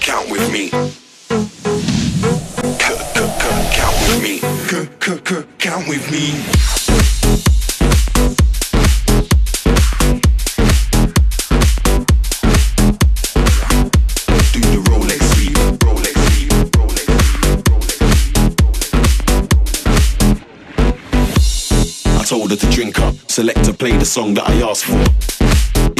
Count with me. Count with me. Told to drink up, select to play the song that I asked for.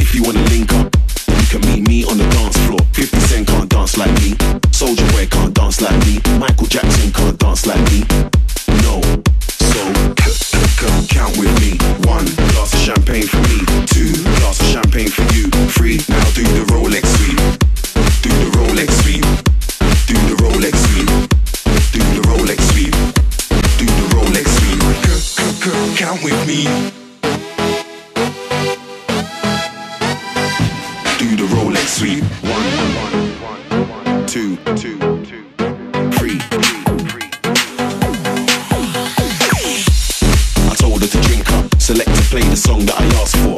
If you wanna link up, you can meet me on the dance floor. 50 Cent can't dance like me. Soulja Boy can't dance like me. Michael Jackson can't dance like me. No. So, Count with me. One glass of champagne for me. Two glass of champagne for you. Three. Now do the Rolex Count with me. Do the Rolex sweep. One, two, two, two, three. I told her to drink up, select to play the song that I asked for.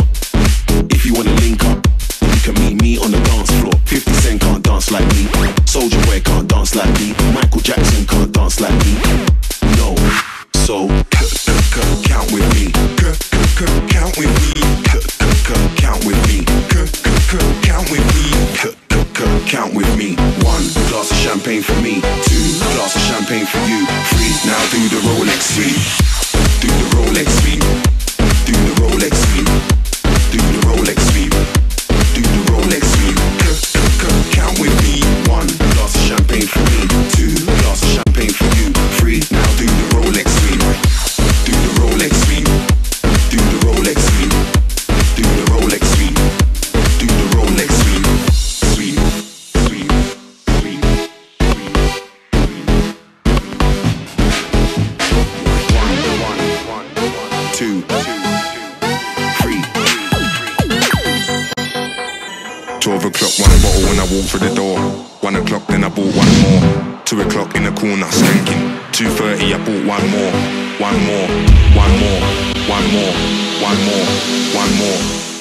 If you wanna link up, you can meet me on the dance floor. 50 Cent can't dance like me. Soulja Boy can't dance like me. Michael Jackson can't dance like me. Count with me. One glass of champagne for me. Two glass of champagne for you. Three. Now do the Rolex sweep. Do the Rolex 12 o'clock, one bottle when I walk through the door. One o'clock, then I bought one more. Two o'clock in the corner, skanking. 2.30, I bought one more. One more, one more, one more, one more, one more.